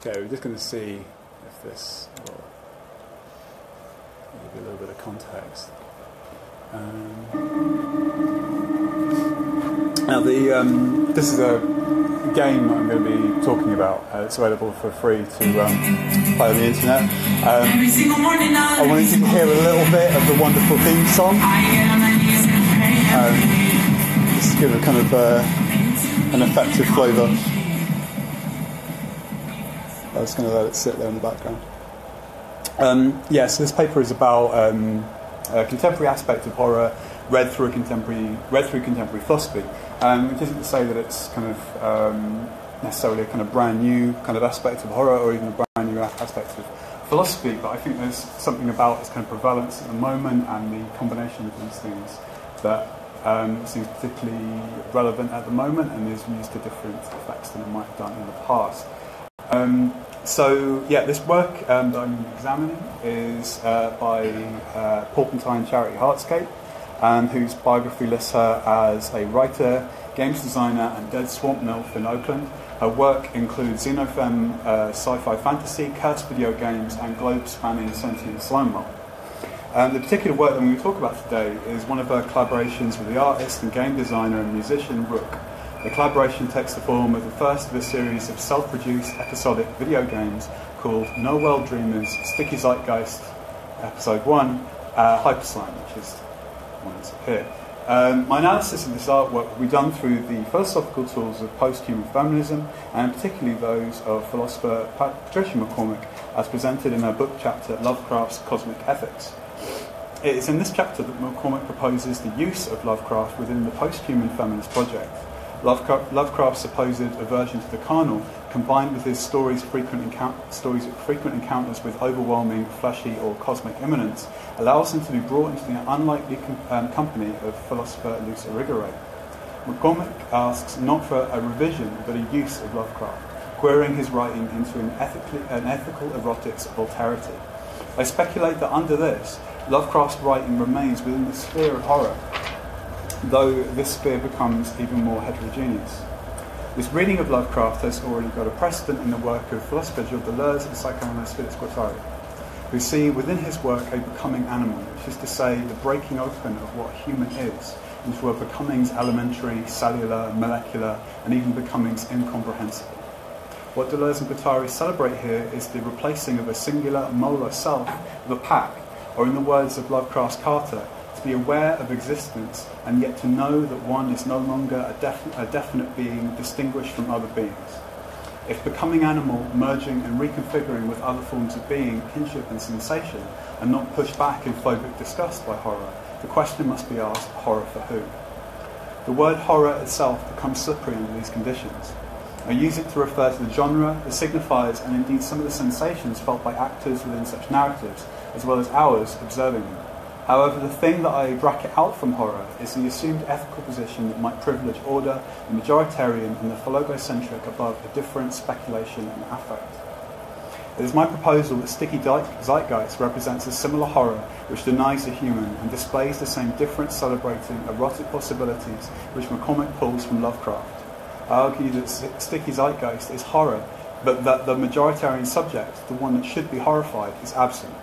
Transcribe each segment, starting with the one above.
Okay, we're just going to see if this will give you a little bit of context. Um, now, the um, this is a game I'm going to be talking about. Uh, it's available for free to um, play on the internet. Um, I wanted you to hear a little bit of the wonderful theme song. Um, just to give it kind of uh, an effective flavour. I was going to let it sit there in the background. Um, yes, yeah, so this paper is about um, a contemporary aspect of horror read through a contemporary read through contemporary philosophy. Um, which isn't to say that it's kind of um, necessarily a kind of brand new kind of aspect of horror or even a brand new aspect of philosophy, but I think there's something about its kind of prevalence at the moment and the combination of these things that um, seems particularly relevant at the moment and is used to different effects than it might have done in the past. Um, so, yeah, this work um, that I'm examining is uh, by uh, Porpentine Charity Heartscape um, whose biography lists her as a writer, games designer, and dead swamp MILF in Oakland. Her work includes Xenofem uh, sci-fi fantasy, cursed video games, and globe-spanning sentient slime mold. Um, the particular work that we talk about today is one of her collaborations with the artist and game designer and musician Rook. The collaboration takes the form of the first of a series of self-produced episodic video games called No World Dreamers Sticky Zeitgeist Episode 1, uh, Hyperslime, which is here. Um, my analysis of this artwork will be done through the philosophical tools of post-human feminism, and particularly those of philosopher Patricia MacCormack, as presented in her book chapter Lovecraft's Cosmic Ethics. It is in this chapter that MacCormack proposes the use of Lovecraft within the post-human feminist project. Lovecraft, Lovecraft's supposed aversion to the carnal, combined with his stories, frequent stories frequent encounters with overwhelming, fleshy, or cosmic immanence, allows him to be brought into the unlikely com- um, company of philosopher Luce Irigaray. MacCormack asks not for a revision, but a use of Lovecraft, queering his writing into an, ethically, an ethical erotics alterity. I speculate that under this, Lovecraft's writing remains within the sphere of horror, though this sphere becomes even more heterogeneous. This reading of Lovecraft has already got a precedent in the work of philosopher Gilles Deleuze and psychoanalyst Felix Guattari, who see within his work a becoming animal, which is to say, the breaking open of what human is into a becomings elementary, cellular, molecular, and even becomings incomprehensible. What Deleuze and Guattari celebrate here is the replacing of a singular molar self with a pack, or in the words of Lovecraft's Carter, to be aware of existence and yet to know that one is no longer a, a definite being distinguished from other beings. If becoming animal, merging and reconfiguring with other forms of being, kinship and sensation are not pushed back in phobic disgust by horror, the question must be asked, horror for who? The word horror itself becomes slippery under these conditions. I use it to refer to the genre, the signifiers, and indeed some of the sensations felt by actors within such narratives, as well as ours observing them. However, the thing that I bracket out from horror is the assumed ethical position that might privilege order, the majoritarian, and the phallogocentric above a different speculation and affect. It is my proposal that Sticky Zeitgeist represents a similar horror which denies the human and displays the same difference celebrating erotic possibilities which MacCormack pulls from Lovecraft. I argue that Sticky Zeitgeist is horror, but that the majoritarian subject, the one that should be horrified, is absent.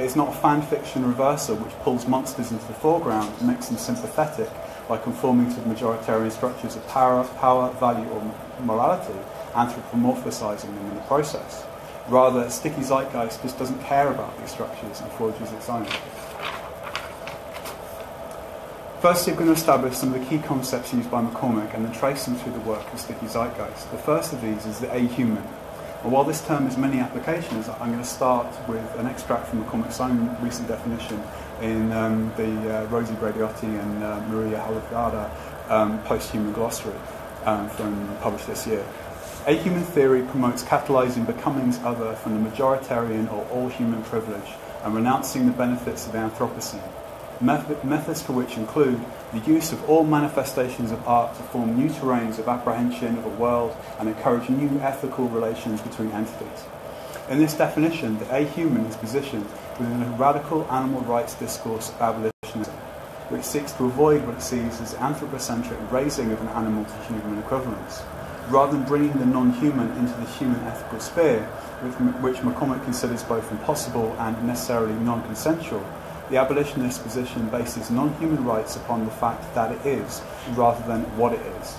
It is not a fan fiction reversal which pulls monsters into the foreground and makes them sympathetic by conforming to the majoritarian structures of power, power, value, or morality, anthropomorphizing them in the process. Rather, Sticky Zeitgeist just doesn't care about these structures and forges its own. Firstly, we're going to establish some of the key concepts used by MacCormack and then trace them through the work of Sticky Zeitgeist. The first of these is the a-human, and while this term has many applications, I'm going to start with an extract from MacCormack's own recent definition in um, the uh, Rosi Braidotti and uh, Maria Hlavajova um, post-human glossary um, from published this year. A-human theory promotes catalyzing becomings other from the majoritarian or all-human privilege and renouncing the benefits of the Anthropocene methods for which include the use of all manifestations of art to form new terrains of apprehension of a world and encourage new ethical relations between entities. In this definition, the a-human is positioned within a radical animal rights discourse of abolitionism, which seeks to avoid what it sees as anthropocentric raising of an animal to human equivalence. rather than bringing the non-human into the human ethical sphere, which MacCormack considers both impossible and necessarily non-consensual, the abolitionist position bases non-human rights upon the fact that it is, rather than what it is.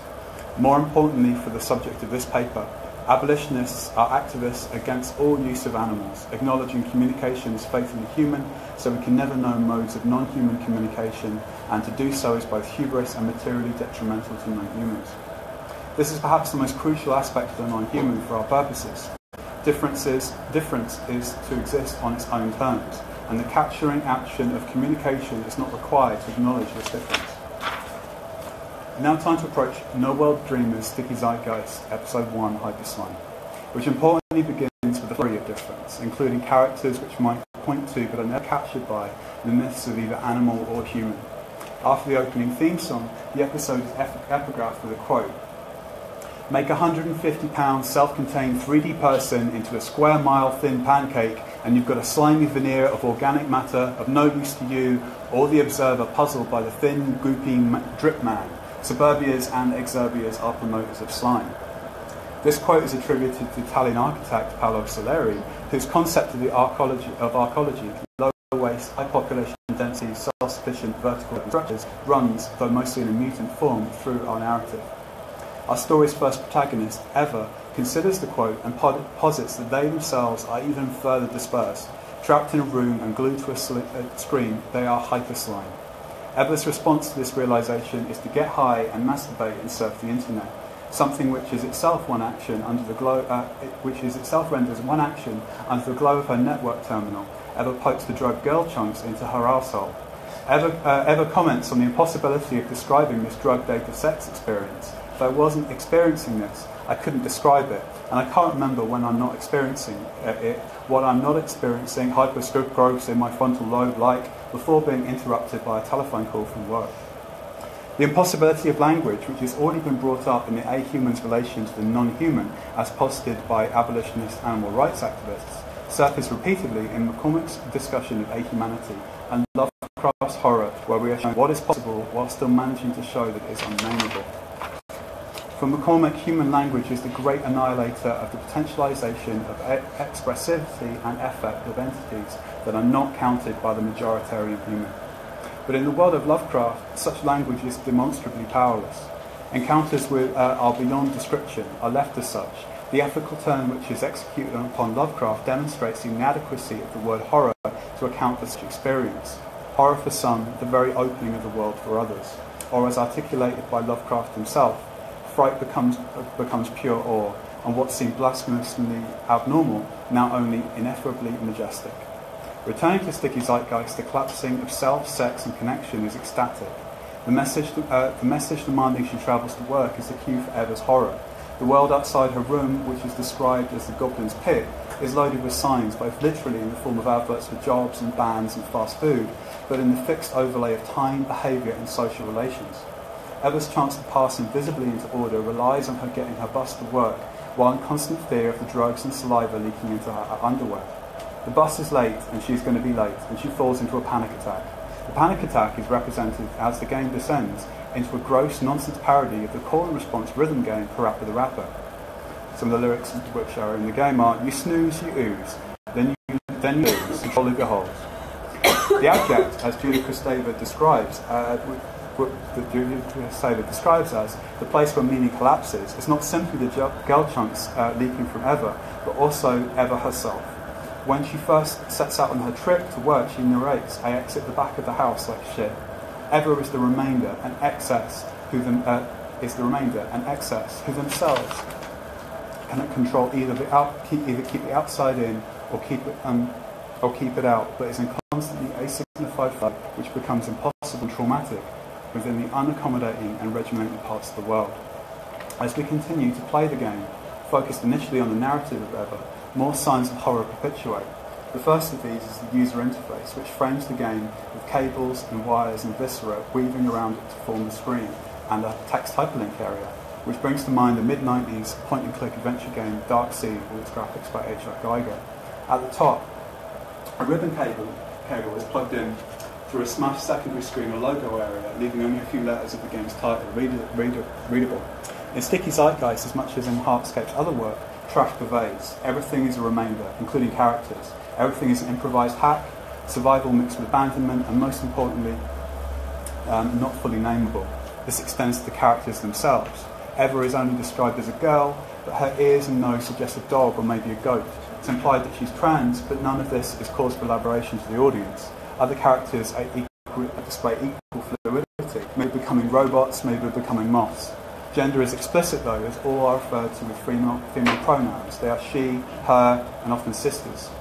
More importantly for the subject of this paper, Abolitionists are activists against all use of animals, acknowledging communication is faithfully human, so we can never know modes of non-human communication, and to do so is both hubris and materially detrimental to non-humans. This is perhaps the most crucial aspect of the non-human for our purposes. Differences, difference is to exist on its own terms, and the capturing action of communication is not required to acknowledge this difference. Now time to approach No World Dreamers Sticky Zeitgeist, Episode 1, Hyperslime, which importantly begins with a theory of difference, including characters which might point to but are never captured by the myths of either animal or human. After the opening theme song, the episode is epigraphed with a quote. Make a 150 pound self contained 3D person into a square mile thin pancake, and you've got a slimy veneer of organic matter of no use to you or the observer puzzled by the thin, goopy drip man Suburbias and exurbias are promoters of slime. This quote is attributed to Italian architect Paolo Soleri, whose concept of the arcology of arcology, low waste, high population density, self-sufficient vertical structures, runs, though mostly in a mutant form, through our narrative. Our story's first protagonist, Eva, considers the quote and posits that they themselves are even further dispersed. Trapped in a room and glued to a screen, they are hyper slime. Eva's response to this realization is to get high and masturbate and surf the internet, something which is itself one action under the glow, uh, which is itself renders one action under the glow of her network terminal. Eva pokes the drug girl chunks into her arsehole. Eva, uh, comments on the impossibility of describing this drug data sex experience. I wasn't experiencing this, I couldn't describe it, and I can't remember when I'm not experiencing uh, it, what I'm not experiencing, hyperscope growths in my frontal lobe like, before being interrupted by a telephone call from work. The impossibility of language, which has already been brought up in the a-human's relation to the non-human, as posited by abolitionist animal rights activists, surfaced repeatedly in MacCormack's discussion of ahumanity and Lovecraft's horror, where we are shown what is possible while still managing to show that it is unnameable. For MacCormack, human language is the great annihilator of the potentialization of e- expressivity and effect of entities that are not counted by the majoritarian human. But in the world of Lovecraft, such language is demonstrably powerless. Encounters with, uh, are beyond description, are left as such. The ethical turn which is executed upon Lovecraft demonstrates the inadequacy of the word horror to account for such experience. Horror for some, the very opening of the world for others. Or as articulated by Lovecraft himself, fright becomes, becomes pure awe, and what seemed blasphemously abnormal now only ineffably majestic. Returning to Sticky Zeitgeist, the collapsing of self, sex, and connection is ecstatic. The message, uh, the message demanding she travels to work is the cue for Eva's horror. The world outside her room, which is described as the Goblin's Pit, is loaded with signs, both literally in the form of adverts for jobs and bands and fast food, but in the fixed overlay of time, behaviour, and social relations. Eva's chance to pass invisibly into order relies on her getting her bus to work, while in constant fear of the drugs and saliva leaking into her underwear. The bus is late, and she's going to be late, and she falls into a panic attack. The panic attack is represented as the game descends into a gross nonsense parody of the call and response rhythm game Parappa the Rapper. Some of the lyrics which are in the game are You snooze, you ooze, then you, then you lose, and follow your holes. The abject, as Julia Kristeva describes, uh, that Julia Saylor describes as the place where meaning collapses is not simply the girl chunks uh, leaking from Eva, but also Eva herself. When she first sets out on her trip to work, she narrates, I exit the back of the house like shit. Eva is the remainder, and excess, who them, uh, is the remainder, and excess, who themselves cannot control either the out, keep, either keep the outside in or keep it um, or keep it out, but is in constantly asignified fight, which becomes impossible and traumatic within the unaccommodating and regimented parts of the world. As we continue to play the game, focused initially on the narrative of Eva, more signs of horror perpetuate. The first of these is the user interface, which frames the game with cables and wires and viscera weaving around it to form the screen, and a text hyperlink area, which brings to mind the mid-90s point-and-click adventure game Dark Seed with its graphics by H.R. Giger. At the top, a ribbon cable, cable is plugged in through a smashed secondary screen or logo area, leaving only a few letters of the game's title readable. In Sticky Zeitgeist, as much as in Heartscape's other work, trash pervades. Everything is a remainder, including characters. Everything is an improvised hack, survival mixed with abandonment, and most importantly, um, not fully nameable. This extends to the characters themselves. Eva is only described as a girl, but her ears and nose suggest a dog or maybe a goat. It's implied that she's trans, but none of this is cause for elaboration to the audience. Other characters display equal fluidity, maybe becoming robots, maybe becoming moths. Gender is explicit though, as all are referred to with female, pronouns. They are she, her, and often sisters.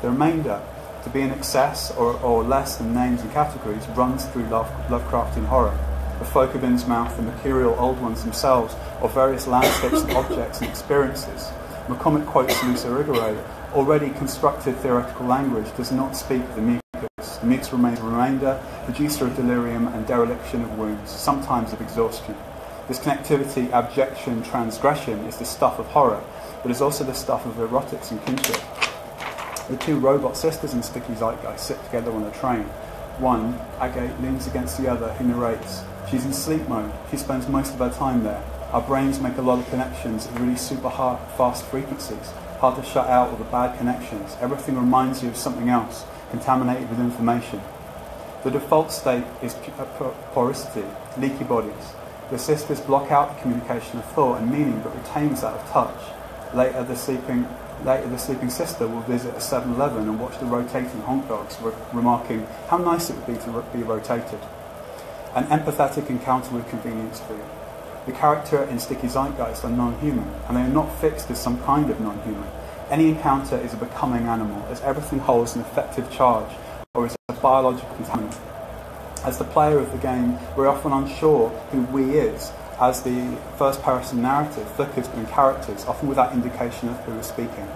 The remainder, to be in excess or, or less than names and categories, runs through Love, Lovecraftian horror. The folk of Innsmouth, the mercurial old ones themselves, or various landscapes and objects and experiences. MacCormack quotes Luce Irigaray, already constructed theoretical language does not speak the mucus. The mucus remains a remainder, producer of delirium and dereliction of wounds, sometimes of exhaustion. This connectivity, abjection, transgression is the stuff of horror, but is also the stuff of erotics and kinship. The two robot sisters in Sticky Zeitgeist sit together on a train. One, Agate, leans against the other, who narrates. She's in sleep mode. She spends most of her time there. Our brains make a lot of connections at really super hard, fast frequencies. Hard to shut out all the bad connections. Everything reminds you of something else, contaminated with information. The default state is uh, porosity, leaky bodies. The sisters block out the communication of thought and meaning but retains that of touch. Later the sleeping, later the sleeping sister will visit a 7-Eleven and watch the rotating honk dogs, re- remarking how nice it would be to be rotated. An empathetic encounter with convenience food. The character in Sticky Zeitgeist are non-human, and they are not fixed as some kind of non-human. Any encounter is a becoming animal, as everything holds an effective charge, or is a biological contaminant. As the player of the game, we're often unsure who we is, as the first-person narrative flickers between characters, often without indication of who is speaking.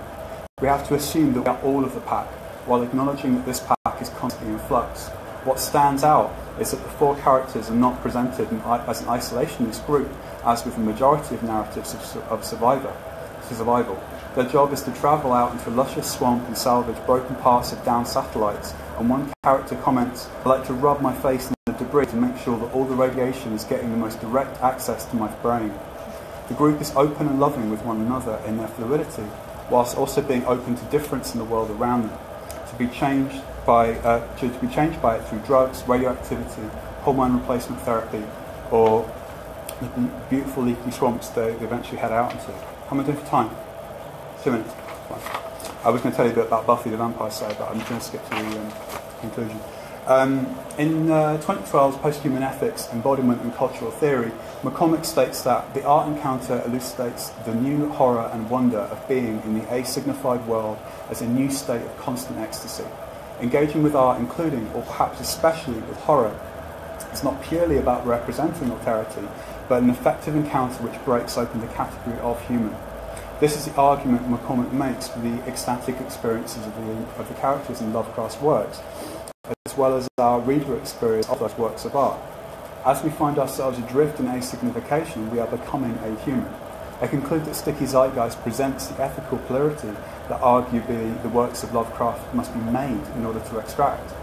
We have to assume that we are all of the pack, while acknowledging that this pack is constantly in flux. What stands out is that the four characters are not presented as an isolationist group, as with the majority of narratives of, survivor, survival. Their job is to travel out into luscious swamp and salvage broken parts of downed satellites and one character comments, I like to rub my face in the debris to make sure that all the radiation is getting the most direct access to my brain. The group is open and loving with one another in their fluidity, whilst also being open to difference in the world around them, to be changed by, uh, to, to be changed by it through drugs, radioactivity, hormone replacement therapy, or the beautiful leaky swamps they eventually head out into. How am I doing for time? Two minutes. Fine. I was going to tell you a bit about Buffy the Vampire Slayer, but I'm going to skip to the um, conclusion. Um, in uh, 2012's Posthuman Ethics, Embodiment and Cultural Theory, MacCormack states that the art encounter elucidates the new horror and wonder of being in the asignified world as a new state of constant ecstasy. Engaging with art, including, or perhaps especially with horror, is not purely about representing alterity, but an effective encounter which breaks open the category of human. This is the argument MacCormack makes for the ecstatic experiences of the, of the characters in Lovecraft's works, as well as our reader experience of those works of art. As we find ourselves adrift in asignification, we are becoming a human. I conclude that Sticky Zeitgeist presents the ethical polarity that arguably the works of Lovecraft must be made in order to extract.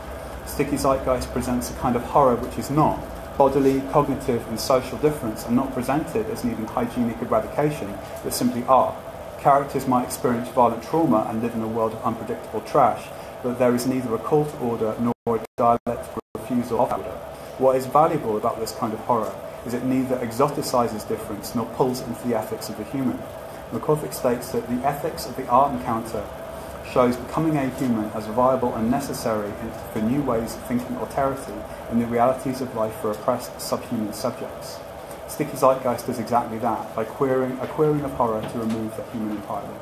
Sticky Zeitgeist presents a kind of horror which is not, bodily, cognitive, and social difference are not presented as needing hygienic eradication, but simply are. Characters might experience violent trauma and live in a world of unpredictable trash, but there is neither a call to order nor a dialectical refusal of order. What is valuable about this kind of horror is it neither exoticizes difference nor pulls into the ethics of the human. MacCormack states that the ethics of the art encounter shows becoming a human as viable and necessary for new ways of thinking alterity in the realities of life for oppressed subhuman subjects. Sticky Zeitgeist does exactly that by queering, a queering of horror to remove the human entirely.